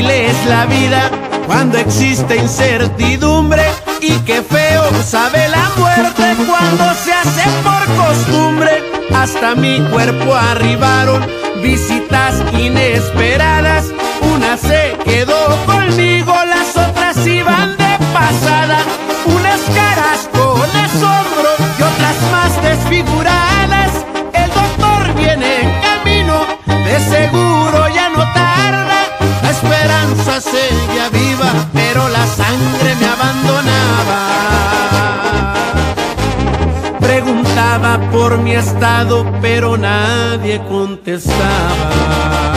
la vida cuando existe incertidumbre y qué feo sabe la muerte cuando se hace por costumbre. Hasta mi cuerpo arribaron visitas inesperadas. Por mi estado, pero nadie contestaba.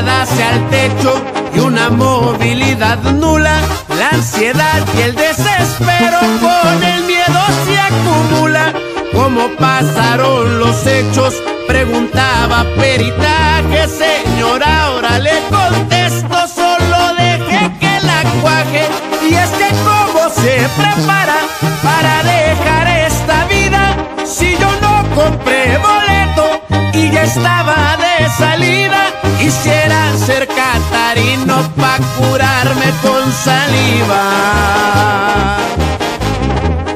Mirada hacia el techo y una movilidad nula, la ansiedad y el desespero con el miedo se acumula. ¿Cómo pasaron los hechos? Preguntaba peritaje, señora, ahora le contesto, solo deje que la cuaje. Y es que cómo se prepara para dejar esta vida si yo no compré boleto y ya estaba de salida. Quisiera ser catarino pa' curarme con saliva.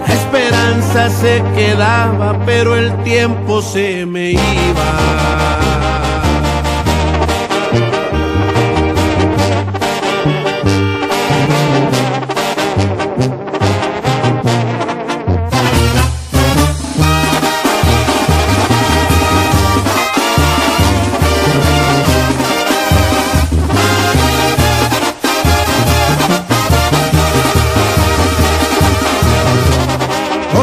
La esperanza se quedaba, pero el tiempo se me iba.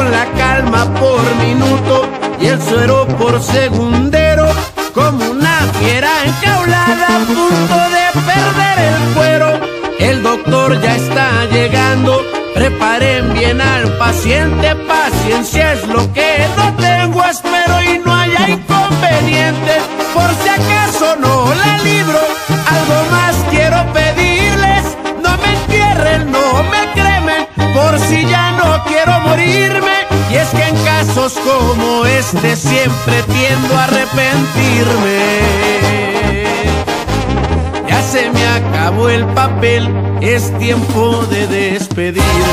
Con la calma por minuto y el suero por segundero, como una fiera encaulada a punto de perder el cuero. El doctor ya está llegando, preparen bien al paciente, paciencia es lo que no como este siempre tiendo a arrepentirme. Ya se me acabó el papel, es tiempo de despedirme.